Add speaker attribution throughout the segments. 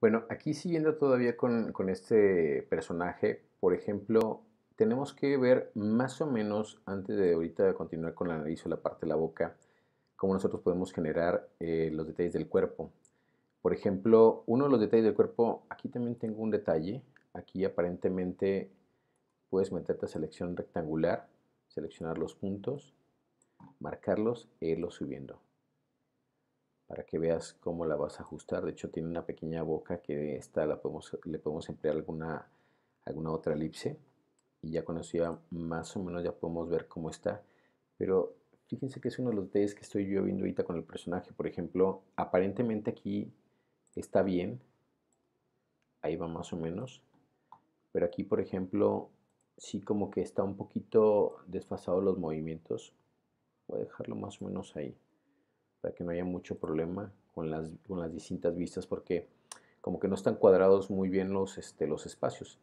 Speaker 1: Bueno, aquí siguiendo todavía con, este personaje, por ejemplo, tenemos que ver más o menos, antes de ahorita continuar con la nariz o la parte de la boca, cómo nosotros podemos generar eh, los detalles del cuerpo. Por ejemplo, uno de los detalles del cuerpo, aquí también tengo un detalle. Aquí aparentemente puedes meterte a selección rectangular, seleccionar los puntos, marcarlos e irlos subiendo. Para que veas cómo la vas a ajustar. De hecho, tiene una pequeña boca que esta la podemos, le podemos emplear alguna, alguna otra elipse y ya con eso ya más o menos ya podemos ver cómo está. Pero fíjense que es uno de los detalles que estoy yo viendo ahorita con el personaje. Por ejemplo, aparentemente aquí está bien. Ahí va más o menos. Pero aquí, por ejemplo, sí como que está un poquito desfasado los movimientos. Voy a dejarlo más o menos ahí. Para que no haya mucho problema con las, con las distintas vistas. Porque como que no están cuadrados muy bien los, este, los espacios.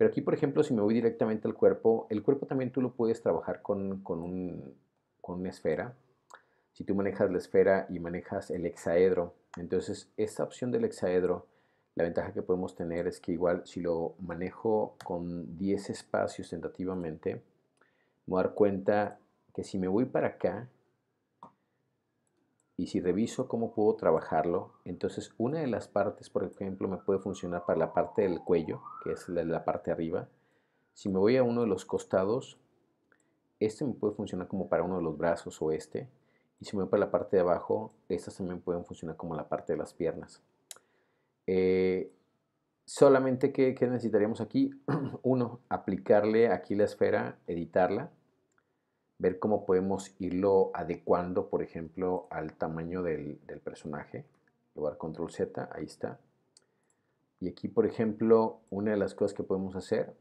Speaker 1: Pero aquí, por ejemplo, si me voy directamente al cuerpo, el cuerpo también tú lo puedes trabajar con, una esfera. Si tú manejas la esfera y manejas el hexaedro, entonces esta opción del hexaedro, la ventaja que podemos tener es que igual si lo manejo con 10 espacios tentativamente, me voy a dar cuenta que si me voy para acá, y si reviso cómo puedo trabajarlo, entonces una de las partes, por ejemplo, me puede funcionar para la parte del cuello, que es la, parte arriba. Si me voy a uno de los costados, este me puede funcionar como para uno de los brazos o este. Y si me voy para la parte de abajo, estas también pueden funcionar como la parte de las piernas. Eh, solamente que, ¿qué necesitaríamos aquí? Uno, aplicarle aquí la esfera, editarla ver cómo podemos irlo adecuando, por ejemplo, al tamaño del, personaje. Le control Z, ahí está. Y aquí, por ejemplo, una de las cosas que podemos hacer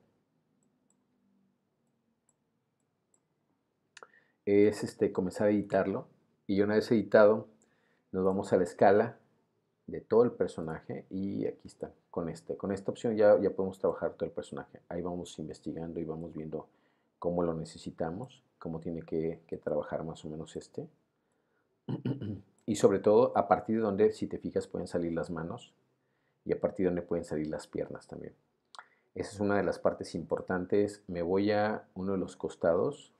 Speaker 1: es este, comenzar a editarlo. Y una vez editado, nos vamos a la escala de todo el personaje y aquí está, con, este, con esta opción ya, ya podemos trabajar todo el personaje. Ahí vamos investigando y vamos viendo cómo lo necesitamos, cómo tiene que, trabajar más o menos este. y sobre todo a partir de donde, si te fijas, pueden salir las manos y a partir de donde pueden salir las piernas también. Esa es una de las partes importantes. Me voy a uno de los costados.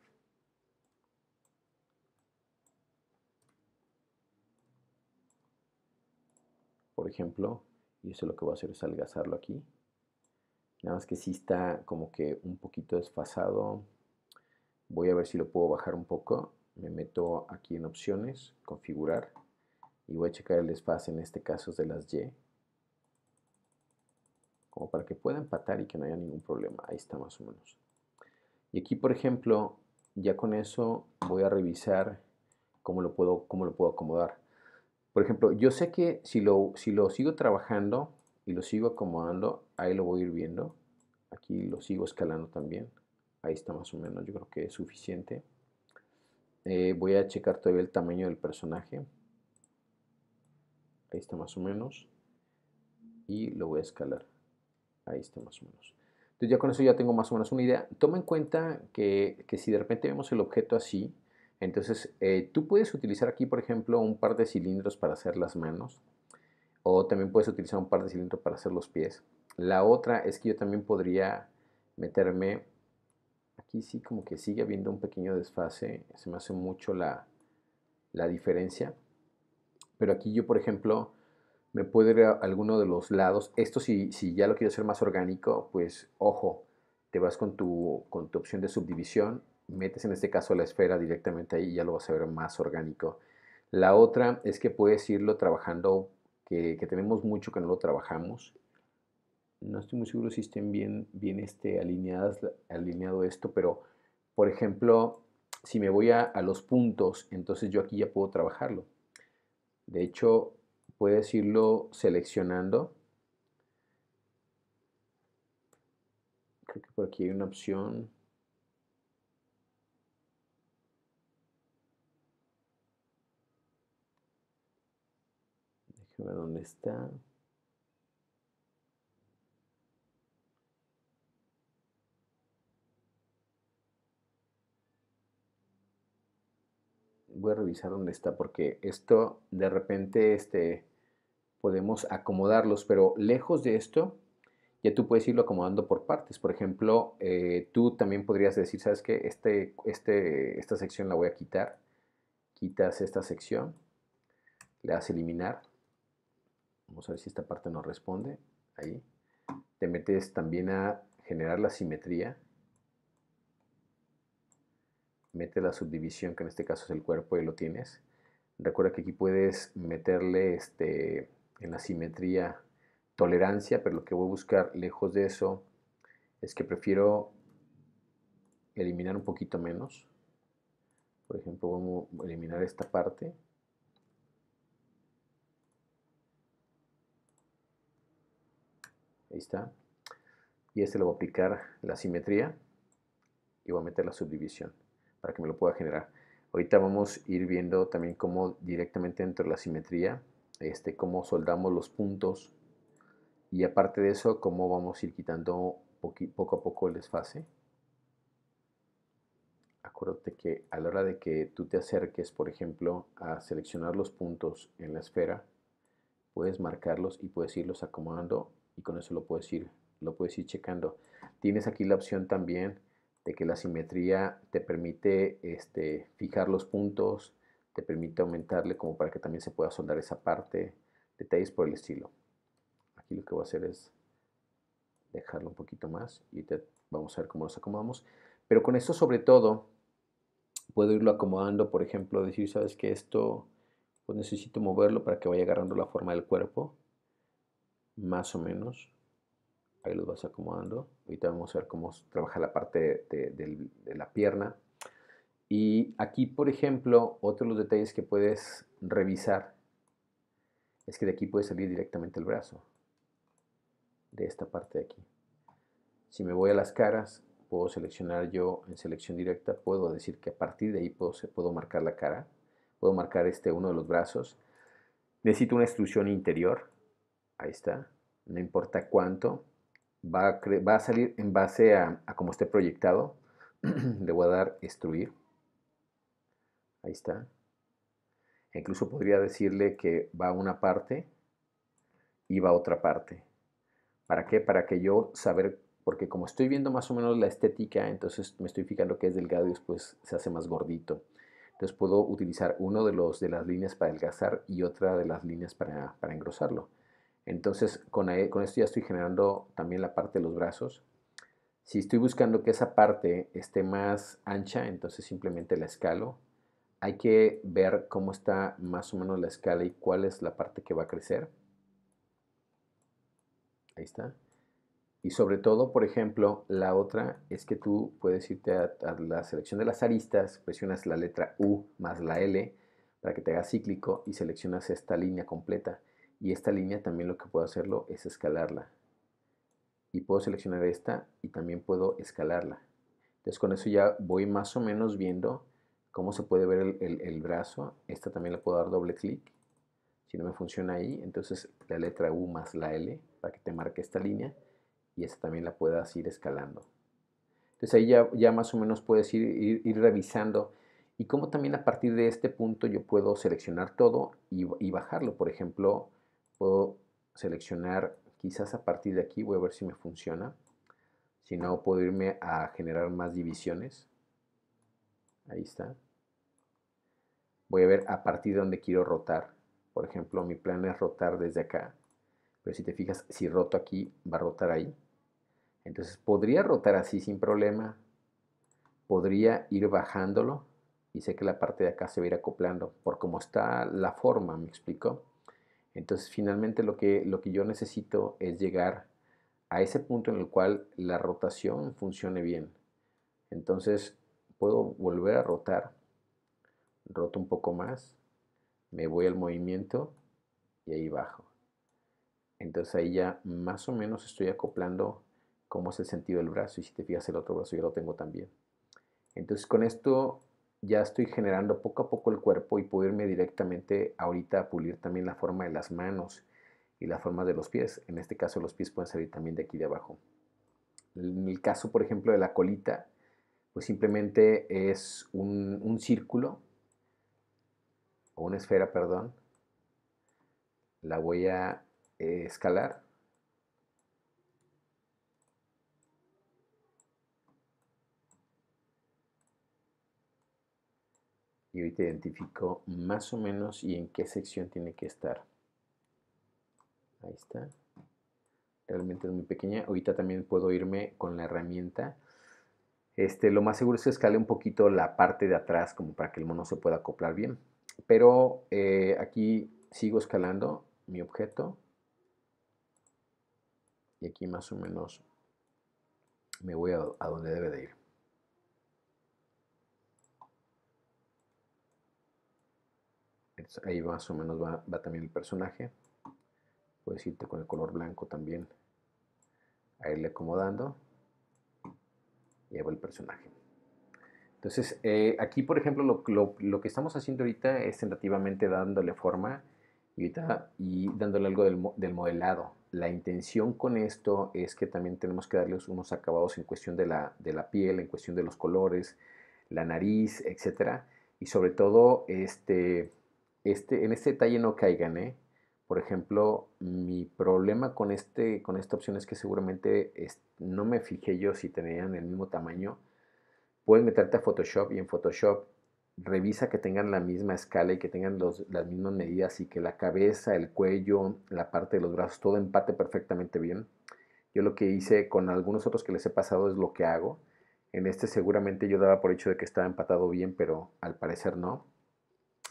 Speaker 1: Por ejemplo, y eso lo que voy a hacer es algazarlo aquí. Nada más que sí está como que un poquito desfasado. Voy a ver si lo puedo bajar un poco. Me meto aquí en opciones, configurar. Y voy a checar el desfase, en este caso es de las Y. Como para que pueda empatar y que no haya ningún problema. Ahí está más o menos. Y aquí, por ejemplo, ya con eso voy a revisar cómo lo puedo, cómo lo puedo acomodar. Por ejemplo, yo sé que si lo, si lo sigo trabajando, y lo sigo acomodando, ahí lo voy a ir viendo. Aquí lo sigo escalando también. Ahí está más o menos, yo creo que es suficiente. Eh, voy a checar todavía el tamaño del personaje. Ahí está más o menos. Y lo voy a escalar. Ahí está más o menos. Entonces ya con eso ya tengo más o menos una idea. Toma en cuenta que, si de repente vemos el objeto así, entonces eh, tú puedes utilizar aquí, por ejemplo, un par de cilindros para hacer las manos o también puedes utilizar un par de cilindros para hacer los pies. La otra es que yo también podría meterme, aquí sí como que sigue habiendo un pequeño desfase, se me hace mucho la, diferencia, pero aquí yo por ejemplo me puedo ir a alguno de los lados, esto si, si ya lo quiero hacer más orgánico, pues ojo, te vas con tu, con tu opción de subdivisión, metes en este caso la esfera directamente ahí y ya lo vas a ver más orgánico. La otra es que puedes irlo trabajando que, tenemos mucho que no lo trabajamos. No estoy muy seguro si estén bien, bien este, alineadas, alineado esto, pero por ejemplo, si me voy a, a los puntos, entonces yo aquí ya puedo trabajarlo. De hecho, puedes irlo seleccionando. Creo que por aquí hay una opción ver dónde está. Voy a revisar dónde está porque esto de repente este, podemos acomodarlos, pero lejos de esto, ya tú puedes irlo acomodando por partes. Por ejemplo, eh, tú también podrías decir, ¿sabes qué? Este, este, esta sección la voy a quitar. Quitas esta sección, le das eliminar. Vamos a ver si esta parte nos responde. Ahí. Te metes también a generar la simetría. Mete la subdivisión, que en este caso es el cuerpo, y lo tienes. Recuerda que aquí puedes meterle este, en la simetría tolerancia, pero lo que voy a buscar lejos de eso es que prefiero eliminar un poquito menos. Por ejemplo, vamos a eliminar esta parte. Ahí está. Y este lo voy a aplicar la simetría y voy a meter la subdivisión para que me lo pueda generar. Ahorita vamos a ir viendo también cómo directamente dentro de la simetría, este, cómo soldamos los puntos y aparte de eso, cómo vamos a ir quitando poco a poco el desfase. Acuérdate que a la hora de que tú te acerques, por ejemplo, a seleccionar los puntos en la esfera, puedes marcarlos y puedes irlos acomodando y con eso lo puedes ir, lo puedes ir checando. Tienes aquí la opción también de que la simetría te permite este, fijar los puntos, te permite aumentarle como para que también se pueda soldar esa parte, detalles por el estilo. Aquí lo que voy a hacer es dejarlo un poquito más y te, vamos a ver cómo los acomodamos. Pero con esto sobre todo puedo irlo acomodando, por ejemplo, decir, sabes que esto pues necesito moverlo para que vaya agarrando la forma del cuerpo, más o menos. Ahí lo vas acomodando. Ahorita vamos a ver cómo trabaja la parte de, de la pierna. Y aquí, por ejemplo, otro de los detalles que puedes revisar es que de aquí puede salir directamente el brazo de esta parte de aquí. Si me voy a las caras, puedo seleccionar yo en selección directa, puedo decir que a partir de ahí puedo, puedo marcar la cara, puedo marcar este uno de los brazos. Necesito una extrusión interior, ahí está, no importa cuánto, va a, salir en base a, a cómo esté proyectado, le voy a dar extruir, ahí está. incluso podría decirle que va a una parte y va a otra parte. ¿Para qué? Para que yo saber, porque como estoy viendo más o menos la estética, entonces me estoy fijando que es delgado y después se hace más gordito. Entonces puedo utilizar uno de, los, de las líneas para adelgazar y otra de las líneas para, engrosarlo. Entonces con, con esto ya estoy generando también la parte de los brazos. Si estoy buscando que esa parte esté más ancha, entonces simplemente la escalo. Hay que ver cómo está más o menos la escala y cuál es la parte que va a crecer. Ahí está. Y sobre todo, por ejemplo, la otra es que tú puedes irte a, la selección de las aristas, presionas la letra U más la L para que te haga cíclico y seleccionas esta línea completa. Y esta línea también lo que puedo hacerlo es escalarla. Y puedo seleccionar esta y también puedo escalarla. Entonces con eso ya voy más o menos viendo cómo se puede ver el, el brazo. Esta también le puedo dar doble clic si no me funciona ahí, entonces la letra U más la L para que te marque esta línea y esta también la puedas ir escalando. Entonces ahí ya, ya más o menos puedes ir, ir, revisando y cómo también a partir de este punto yo puedo seleccionar todo y, bajarlo. Por ejemplo, puedo seleccionar quizás a partir de aquí, voy a ver si me funciona. Si no, puedo irme a generar más divisiones. Ahí está. Voy a ver a partir de donde quiero rotar. Por ejemplo, mi plan es rotar desde acá. Pero si te fijas, si roto aquí, va a rotar ahí. Entonces podría rotar así sin problema. Podría ir bajándolo. Y sé que la parte de acá se va a ir acoplando. Por cómo está la forma, ¿me explico? Entonces finalmente lo que, lo que yo necesito es llegar a ese punto en el cual la rotación funcione bien. Entonces puedo volver a rotar. Roto un poco más me voy al movimiento y ahí bajo. Entonces ahí ya más o menos estoy acoplando cómo es el sentido del brazo y si te fijas el otro brazo yo lo tengo también. Entonces con esto ya estoy generando poco a poco el cuerpo y puedo irme directamente ahorita a pulir también la forma de las manos y la forma de los pies. En este caso los pies pueden salir también de aquí de abajo. En el caso, por ejemplo, de la colita, pues simplemente es un, círculo o una esfera, perdón, la voy a eh, escalar. Y ahorita identifico más o menos y en qué sección tiene que estar. Ahí está. Realmente es muy pequeña. Ahorita también puedo irme con la herramienta. Este, lo más seguro es que escale un poquito la parte de atrás como para que el mono se pueda acoplar bien. Pero eh, aquí sigo escalando mi objeto. Y aquí más o menos me voy a, donde debe de ir. Ahí más o menos va, va también el personaje. Puedes irte con el color blanco también. A irle acomodando. Y ahí va el personaje. Entonces, eh, aquí, por ejemplo, lo, que estamos haciendo ahorita es tentativamente dándole forma y, y dándole algo del, modelado. La intención con esto es que también tenemos que darles unos acabados en cuestión de la, de la piel, en cuestión de los colores, la nariz, etc. Y sobre todo, este, este, en este detalle no caigan, ¿eh? Por ejemplo, mi problema con, este, con esta opción es que seguramente no me fijé yo si tenían el mismo tamaño puedes meterte a Photoshop y en Photoshop revisa que tengan la misma escala y que tengan las mismas medidas y que la cabeza, el cuello, la parte de los brazos, todo empate perfectamente bien. Yo lo que hice con algunos otros que les he pasado es lo que hago. En este seguramente yo daba por hecho de que estaba empatado bien, pero al parecer no.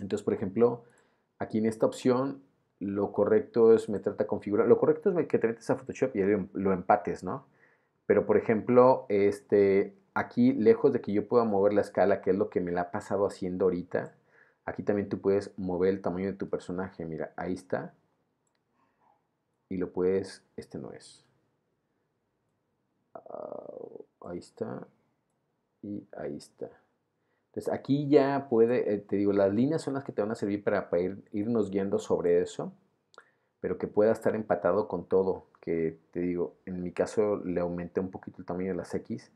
Speaker 1: Entonces, por ejemplo, aquí en esta opción, lo correcto es meterte a configurar. Lo correcto es que te metes a Photoshop y lo empates, ¿no? Pero, por ejemplo, este, aquí, lejos de que yo pueda mover la escala, que es lo que me la ha pasado haciendo ahorita, aquí también tú puedes mover el tamaño de tu personaje. Mira, ahí está. Y lo puedes, este no es. Ah, ahí está. Y ahí está. Entonces aquí ya puede, eh, te digo, las líneas son las que te van a servir para, ir, irnos guiando sobre eso, pero que pueda estar empatado con todo, que te digo, en mi caso le aumenté un poquito el tamaño de las X,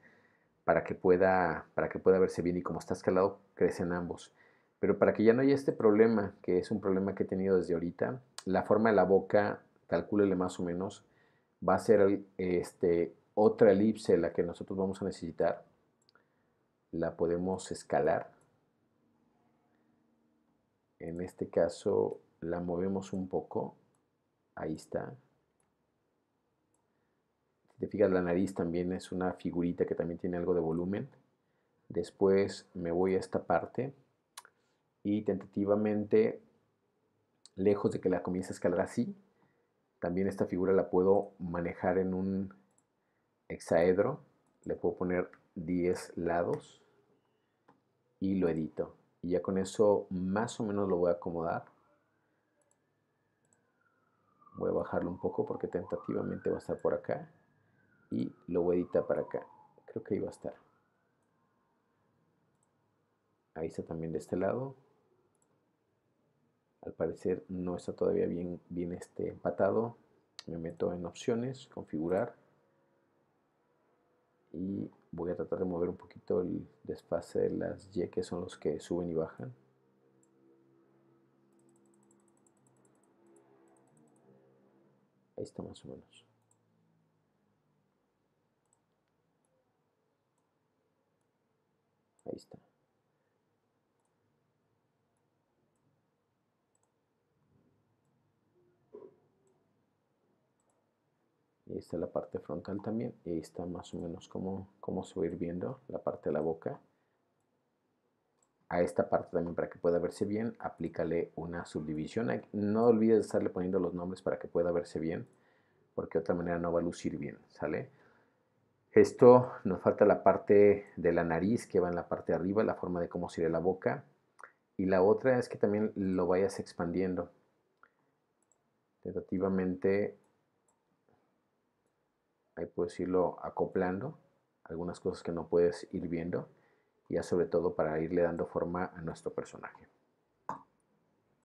Speaker 1: para que pueda, para que pueda verse bien y como está escalado, crecen ambos. Pero para que ya no haya este problema, que es un problema que he tenido desde ahorita, la forma de la boca, calcúlele más o menos, va a ser este, otra elipse la que nosotros vamos a necesitar. La podemos escalar. En este caso la movemos un poco. Ahí está te fijas, la nariz también es una figurita que también tiene algo de volumen. Después me voy a esta parte y tentativamente, lejos de que la comience a escalar así, también esta figura la puedo manejar en un hexaedro. Le puedo poner 10 lados y lo edito. Y ya con eso más o menos lo voy a acomodar. Voy a bajarlo un poco porque tentativamente va a estar por acá y lo voy a editar para acá. Creo que ahí va a estar. Ahí está también de este lado. Al parecer no está todavía bien, bien este empatado. Me meto en opciones, configurar. Y voy a tratar de mover un poquito el desfase de las Y que son los que suben y bajan. Ahí está más o menos. Ahí está. Y está la parte frontal también. Y ahí está más o menos como, cómo se va a ir viendo la parte de la boca. A esta parte también para que pueda verse bien, aplícale una subdivisión. No olvides estarle poniendo los nombres para que pueda verse bien, porque de otra manera no va a lucir bien, ¿sale? Esto nos falta la parte de la nariz que va en la parte de arriba, la forma de cómo se la boca. Y la otra es que también lo vayas expandiendo. Tentativamente, ahí puedes irlo acoplando, algunas cosas que no puedes ir viendo, ya sobre todo para irle dando forma a nuestro personaje.